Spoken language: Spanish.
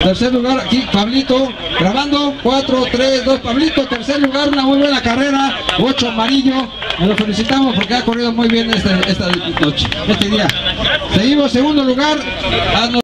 Tercer lugar aquí Pablito, grabando. 4, 3, 2, Pablito, tercer lugar, una muy buena carrera, 8 amarillo, nos lo felicitamos porque ha corrido muy bien este, esta noche, este día. Seguimos segundo lugar,